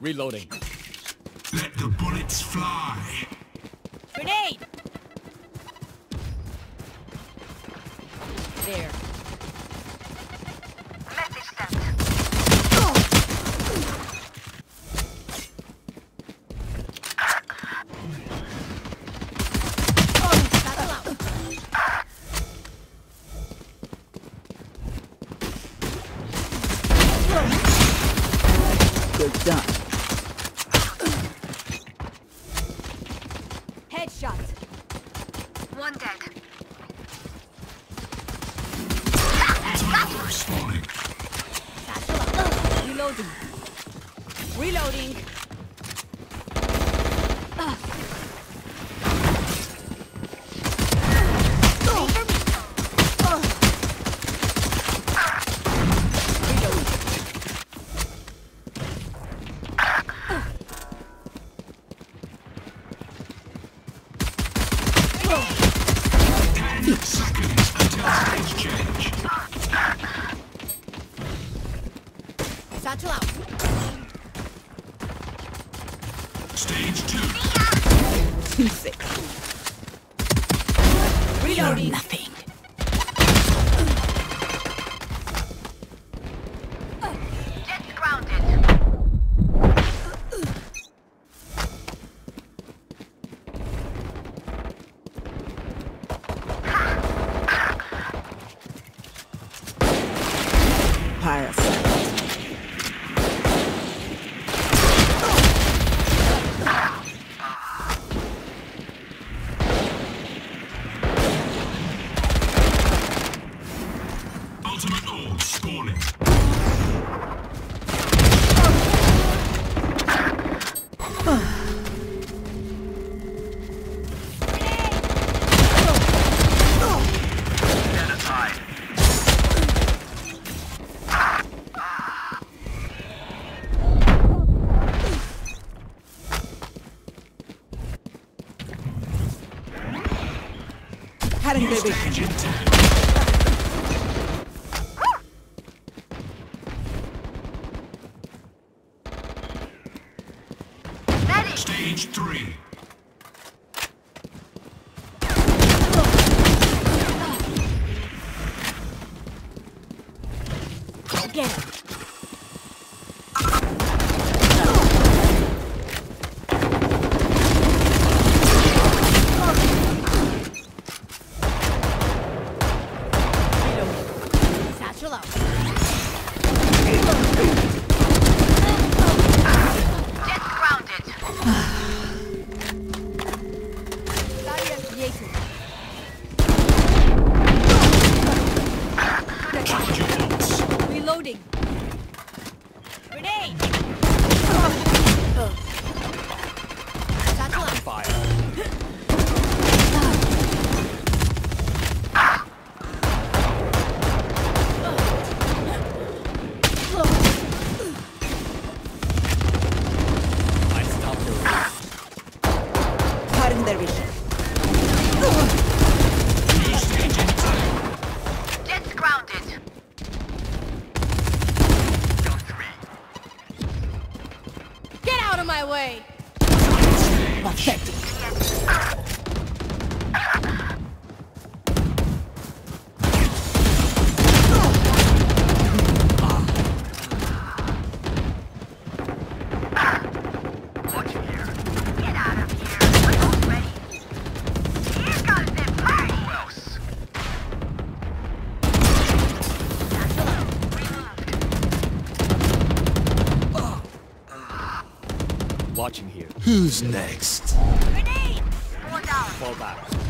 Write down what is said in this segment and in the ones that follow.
Reloading. Let the bullets fly. Grenade! There. Good. Reloading. Reloading. Stage two. Sick. Reloading. cutting the vision. Stage three. Again. Satchel out. out of my way! watching here. Who's next? Grenade! Fall back.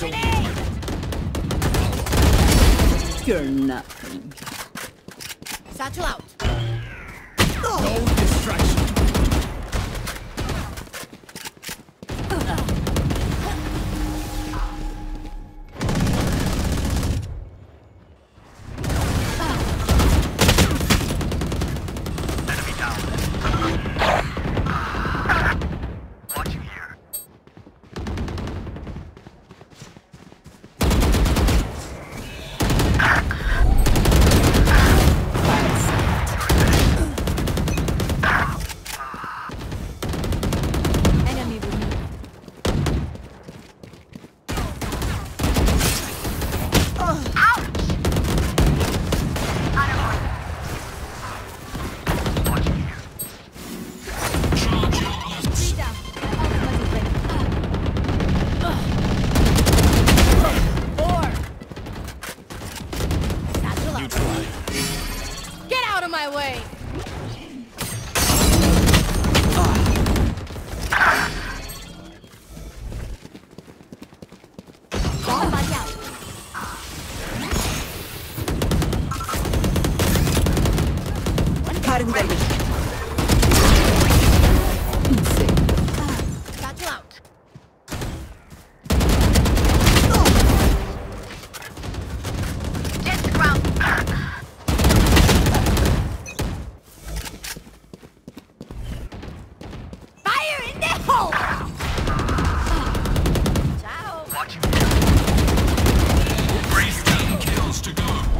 You're nothing. Satchel out. No distractions. out of my way! Pardon me. Pull! Ciao. Watch. 18 kills to go.